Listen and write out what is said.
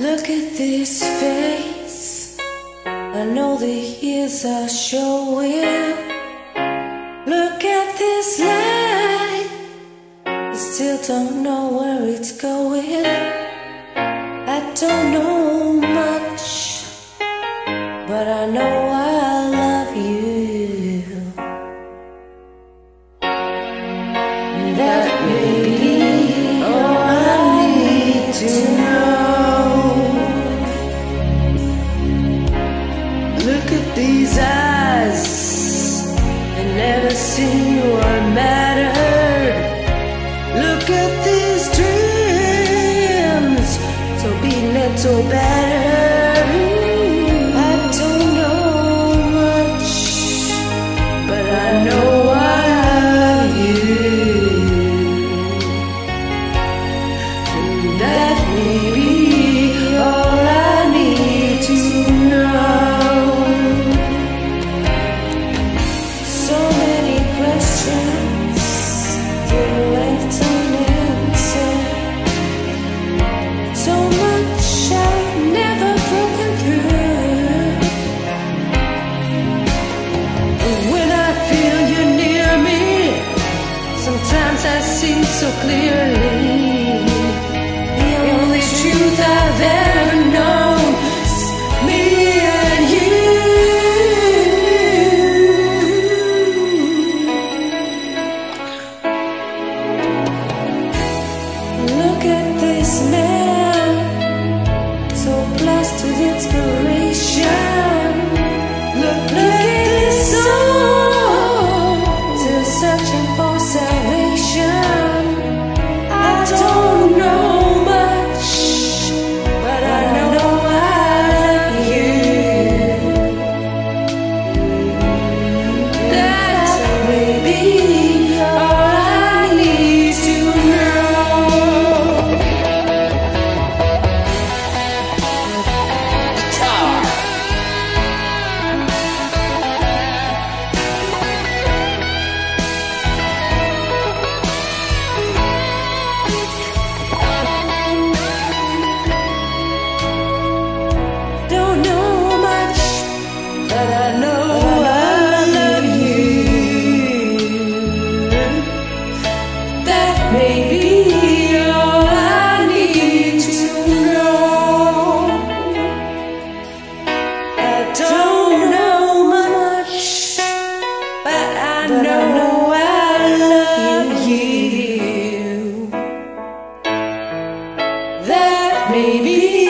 Look at this face. I know the years are showing. Look at this light. I still don't know where it's going. I don't know. so bad. so clearly. The only truth I've ever. that maybe.